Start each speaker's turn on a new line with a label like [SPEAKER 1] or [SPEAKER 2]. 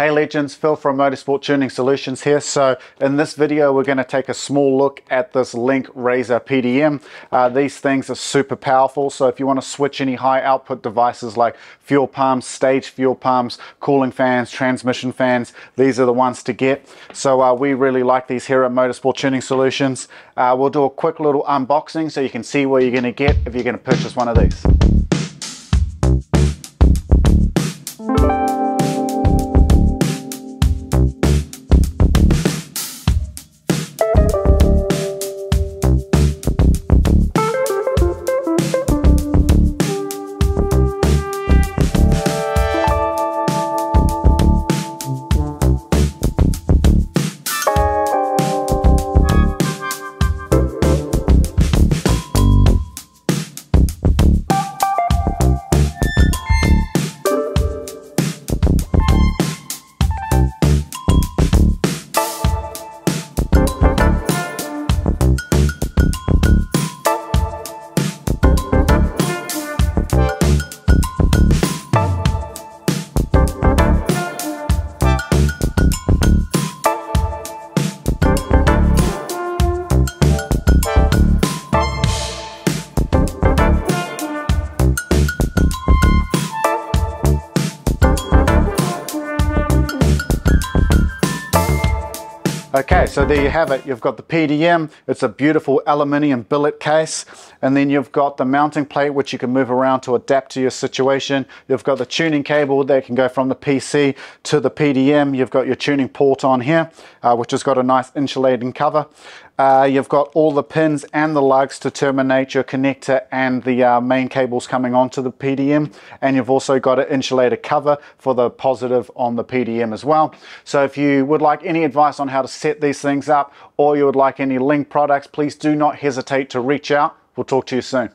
[SPEAKER 1] Hey legends, Phil from Motorsport Tuning Solutions here. So in this video, we're gonna take a small look at this Link Razor PDM. Uh, these things are super powerful. So if you wanna switch any high output devices like fuel pumps, stage fuel pumps, cooling fans, transmission fans, these are the ones to get. So uh, we really like these here at Motorsport Tuning Solutions. Uh, we'll do a quick little unboxing so you can see what you're gonna get if you're gonna purchase one of these. Okay, so there you have it. You've got the PDM. It's a beautiful aluminium billet case. And then you've got the mounting plate, which you can move around to adapt to your situation. You've got the tuning cable that can go from the PC to the PDM. You've got your tuning port on here, uh, which has got a nice insulating cover. Uh, you've got all the pins and the lugs to terminate your connector and the uh, main cables coming onto the PDM. And you've also got an insulator cover for the positive on the PDM as well. So if you would like any advice on how to set these things up or you would like any Link products, please do not hesitate to reach out. We'll talk to you soon.